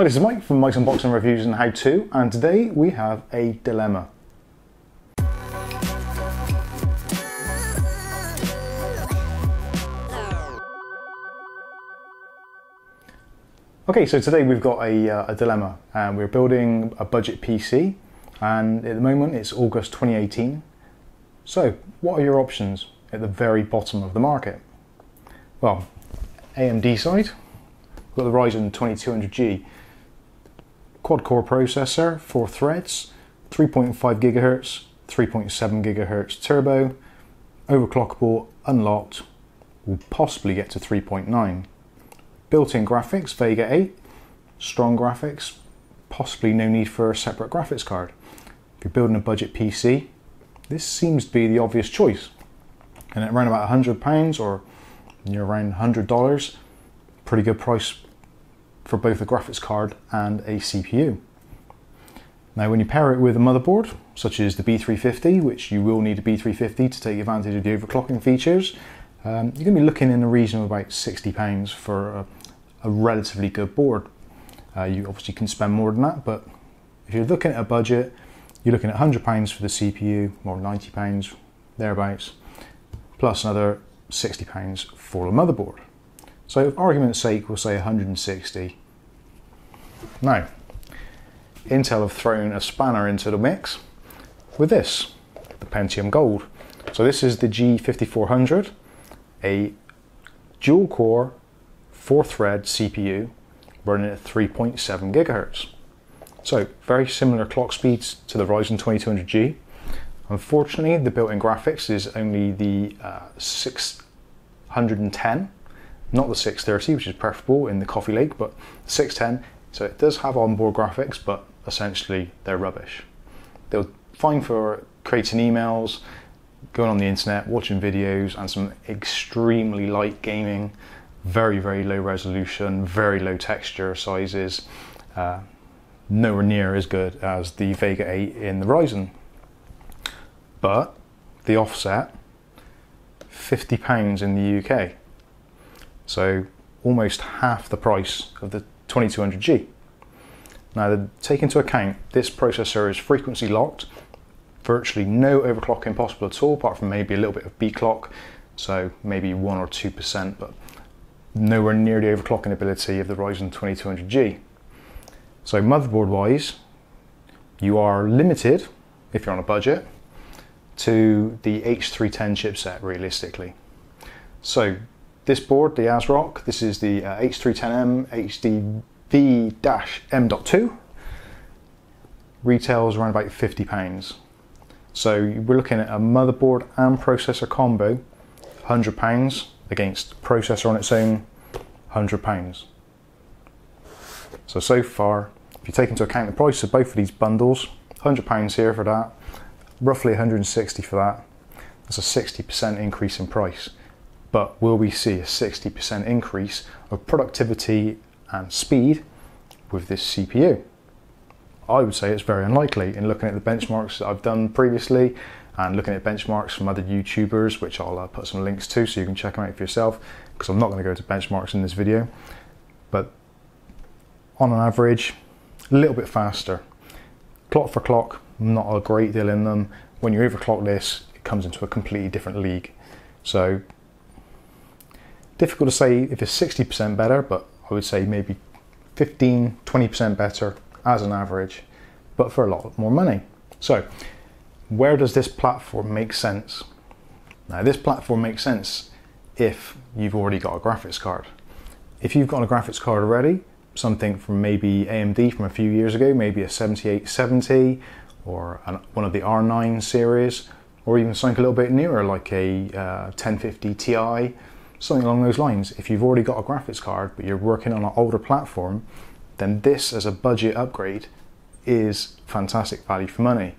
Hi, this is Mike from Mike's Unboxing Reviews and How To, and today we have a dilemma. Okay, so today we've got a, uh, a dilemma, and we're building a budget PC, and at the moment it's August 2018. So, what are your options at the very bottom of the market? Well, AMD side, we've got the Ryzen 2200G quad core processor, four threads, 3.5 gigahertz, 3.7 gigahertz turbo, overclockable, unlocked, will possibly get to 3.9. Built-in graphics, Vega 8, strong graphics, possibly no need for a separate graphics card. If you're building a budget PC, this seems to be the obvious choice. And at around about £100 or near around $100, pretty good price for both a graphics card and a CPU. Now when you pair it with a motherboard, such as the B350, which you will need a B350 to take advantage of the overclocking features, um, you're going to be looking in the region of about £60 for a, a, relatively good board. Uh, you obviously can spend more than that, but if you're looking at a budget, you're looking at £100 for the CPU, or £90 thereabouts, plus another £60 for the motherboard. So for argument's sake, we'll say 160 now, Intel have thrown a spanner into the mix with this, the Pentium Gold. So this is the G5400, a dual core, four thread CPU running at 3.7 gigahertz. So very similar clock speeds to the Ryzen 2200G. Unfortunately, the built-in graphics is only the uh, 610, not the 630, which is preferable in the Coffee Lake, but 610 so it does have onboard graphics, but essentially they're rubbish. They're fine for creating emails, going on the internet, watching videos, and some extremely light gaming, very, very low resolution, very low texture sizes. Uh, nowhere near as good as the Vega 8 in the Ryzen. But the offset, £50 in the UK. So almost half the price of the 2200G. Now, take into account this processor is frequency locked, virtually no overclocking possible at all, apart from maybe a little bit of B clock, so maybe 1 or 2%, but nowhere near the overclocking ability of the Ryzen 2200G. So, motherboard wise, you are limited, if you're on a budget, to the H310 chipset realistically. So, this board, the ASRock, this is the uh, H310M HDV-M.2, retails around about £50. So we're looking at a motherboard and processor combo, £100 against processor on its own, £100. So, so far, if you take into account the price of both of these bundles, £100 here for that, roughly 160 for that, that's a 60% increase in price but will we see a 60% increase of productivity and speed with this CPU? I would say it's very unlikely in looking at the benchmarks that I've done previously and looking at benchmarks from other YouTubers, which I'll uh, put some links to so you can check them out for yourself because I'm not going to go to benchmarks in this video. But on an average, a little bit faster. Clock for clock, not a great deal in them. When you overclock this, it comes into a completely different league. So Difficult to say if it's 60% better, but I would say maybe 15, 20% better as an average, but for a lot more money. So, where does this platform make sense? Now, this platform makes sense if you've already got a graphics card. If you've got a graphics card already, something from maybe AMD from a few years ago, maybe a 7870 or an, one of the R9 series, or even something a little bit newer like a uh, 1050 Ti something along those lines. If you've already got a graphics card but you're working on an older platform, then this as a budget upgrade is fantastic value for money.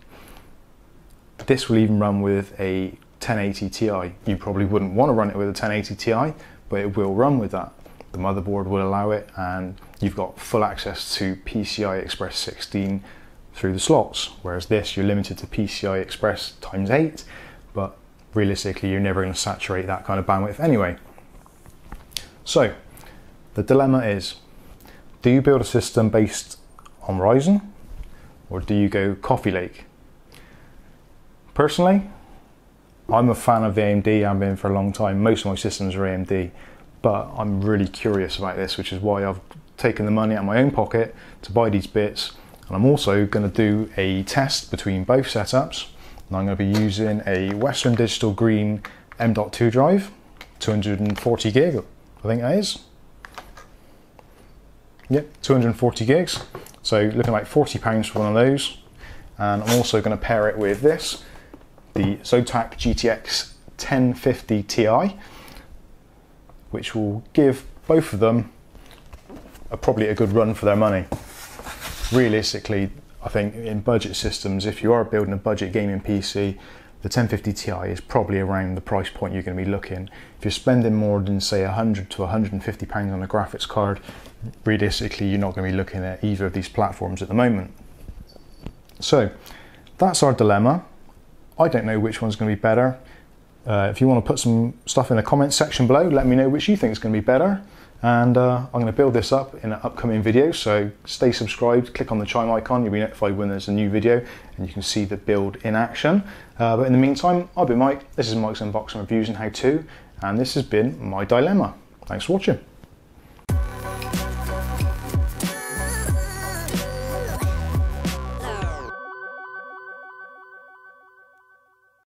This will even run with a 1080 Ti. You probably wouldn't want to run it with a 1080 Ti, but it will run with that. The motherboard will allow it, and you've got full access to PCI Express 16 through the slots. Whereas this, you're limited to PCI Express times 8, but realistically, you're never going to saturate that kind of bandwidth anyway. So, the dilemma is Do you build a system based on Ryzen or do you go Coffee Lake? Personally, I'm a fan of AMD, I've been for a long time. Most of my systems are AMD, but I'm really curious about this, which is why I've taken the money out of my own pocket to buy these bits. And I'm also going to do a test between both setups. And I'm going to be using a Western Digital Green M.2 drive, 240 gig, I think that is. Yep, 240 gigs. So looking like 40 pounds for one of those. And I'm also going to pair it with this, the Zotac GTX 1050 Ti, which will give both of them a, probably a good run for their money. Realistically, I think in budget systems, if you are building a budget gaming PC, the 1050 Ti is probably around the price point you're going to be looking. If you're spending more than say 100 to 150 pounds on a graphics card, realistically you're not going to be looking at either of these platforms at the moment. So that's our dilemma. I don't know which one's going to be better. Uh, if you want to put some stuff in the comments section below, let me know which you think is going to be better. And uh, I'm going to build this up in an upcoming video, so stay subscribed, click on the chime icon, you'll be notified when there's a new video and you can see the build in action. Uh, but in the meantime, I've been Mike, this is Mike's Unboxing Reviews and How To, and this has been my dilemma. Thanks for watching.